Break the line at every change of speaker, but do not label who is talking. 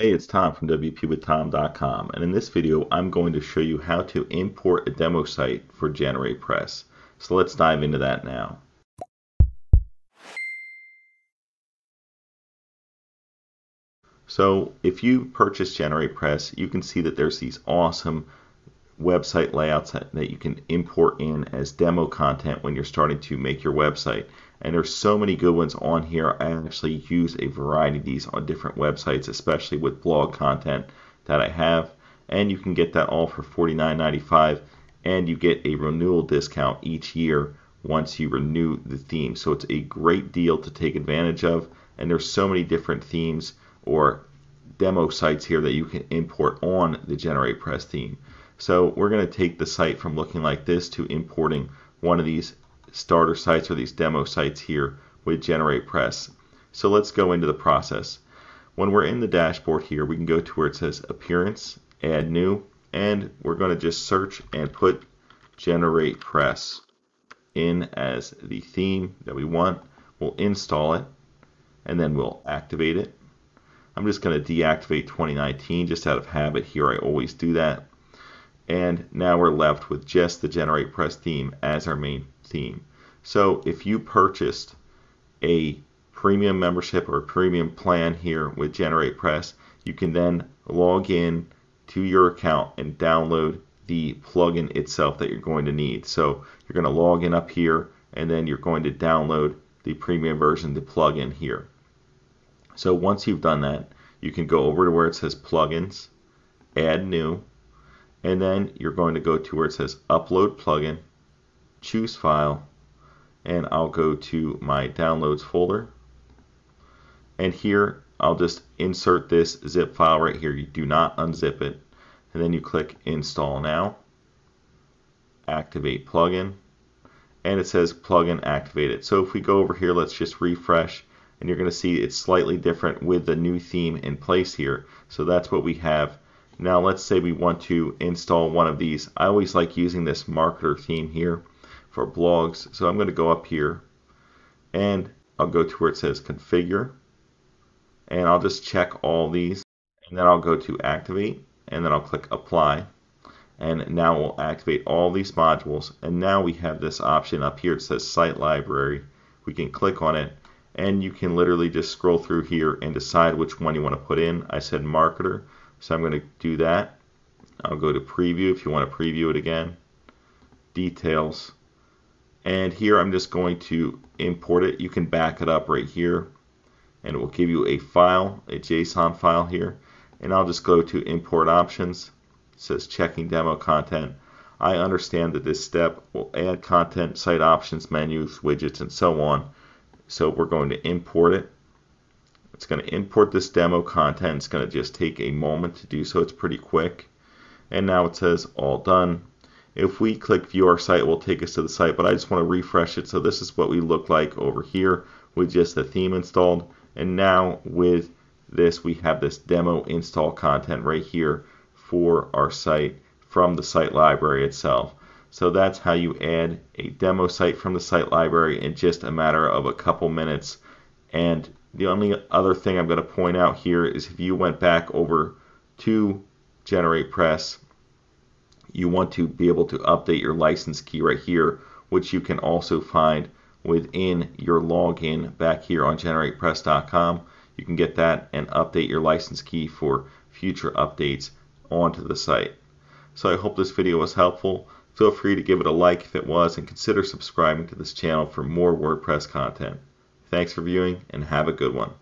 Hey, it's Tom from WPWithTom.com and in this video I'm going to show you how to import a demo site for GeneratePress. So let's dive into that now. So if you purchase GeneratePress, you can see that there's these awesome website layouts that, that you can import in as demo content when you're starting to make your website. And there's so many good ones on here. I actually use a variety of these on different websites, especially with blog content that I have. And you can get that all for $49.95 and you get a renewal discount each year once you renew the theme. So it's a great deal to take advantage of. And there's so many different themes or demo sites here that you can import on the GeneratePress theme. So we're going to take the site from looking like this to importing one of these starter sites or these demo sites here with GeneratePress. So let's go into the process. When we're in the dashboard here, we can go to where it says Appearance, Add New, and we're going to just search and put GeneratePress in as the theme that we want. We'll install it, and then we'll activate it. I'm just going to deactivate 2019 just out of habit here. I always do that and now we're left with just the GeneratePress theme as our main theme. So if you purchased a premium membership or a premium plan here with GeneratePress, you can then log in to your account and download the plugin itself that you're going to need. So you're going to log in up here and then you're going to download the premium version, the plugin here. So once you've done that, you can go over to where it says plugins, add new, and then you're going to go to where it says upload plugin choose file and I'll go to my downloads folder. And here I'll just insert this zip file right here. You do not unzip it. And then you click install now activate plugin and it says plugin activated. So if we go over here let's just refresh and you're going to see it's slightly different with the new theme in place here. So that's what we have. Now let's say we want to install one of these. I always like using this marketer theme here for blogs. So I'm going to go up here and I'll go to where it says configure and I'll just check all these and then I'll go to activate and then I'll click apply and now we'll activate all these modules and now we have this option up here it says site library we can click on it and you can literally just scroll through here and decide which one you want to put in I said marketer so I'm going to do that. I'll go to preview if you want to preview it again. Details. And here I'm just going to import it. You can back it up right here and it will give you a file, a JSON file here. And I'll just go to import options. It says checking demo content. I understand that this step will add content, site options, menus, widgets, and so on. So we're going to import it. It's going to import this demo content. It's going to just take a moment to do so. It's pretty quick. And now it says all done. If we click view our site, it will take us to the site, but I just want to refresh it. So this is what we look like over here with just the theme installed. And now with this, we have this demo install content right here for our site from the site library itself. So that's how you add a demo site from the site library in just a matter of a couple minutes. And the only other thing I'm going to point out here is if you went back over to GeneratePress, you want to be able to update your license key right here, which you can also find within your login back here on generatepress.com. You can get that and update your license key for future updates onto the site. So I hope this video was helpful. Feel free to give it a like if it was and consider subscribing to this channel for more WordPress content. Thanks for viewing and have a good one.